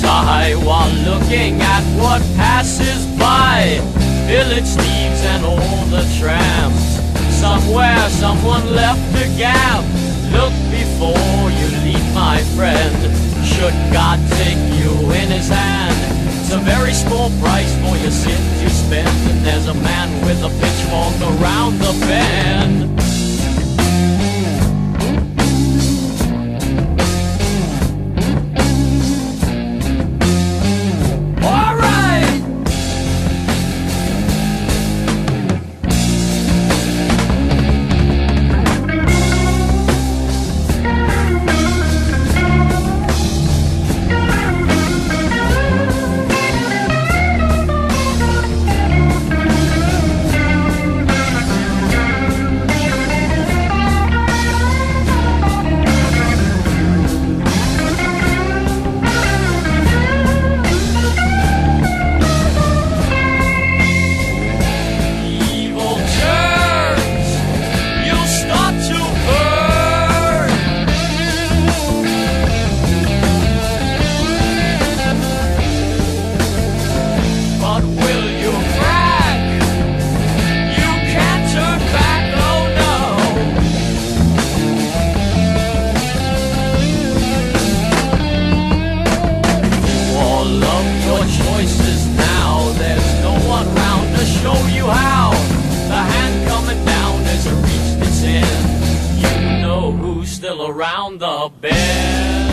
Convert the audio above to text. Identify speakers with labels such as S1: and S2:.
S1: tie while looking at what passes by. Village thieves and all the tramps. Somewhere someone left a gap. Look before you leave, my friend. Should God take you in his hand? It's a very small price for your sins you spend. And there's a man with a pitchfork around the bend. Still around the bend.